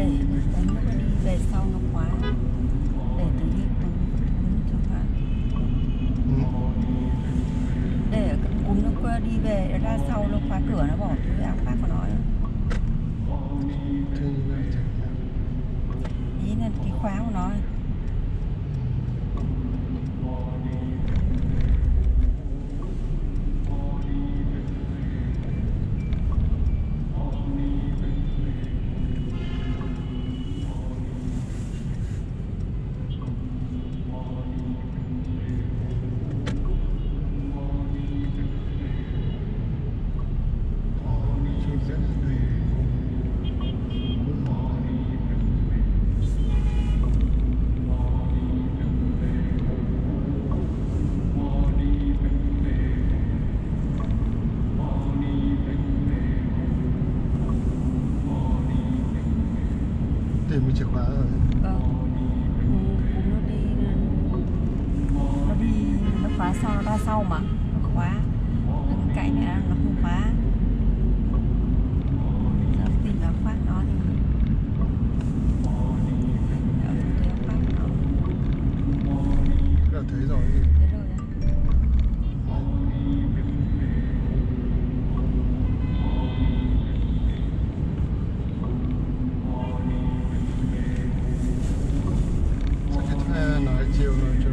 để đánh nó đi về sau nó khóa để từ đi từ cho phải để cún nó qua đi về ra sau nó khóa cửa nó bỏ túi áo khoác của nó ý là cái khóa của nó Tìm cái chìa khóa rồi. vâng. Ừ, cũng nó đi nó đi nó khóa sau nó ra sau mà nó khóa. Nó cạnh này nó không khóa. 没就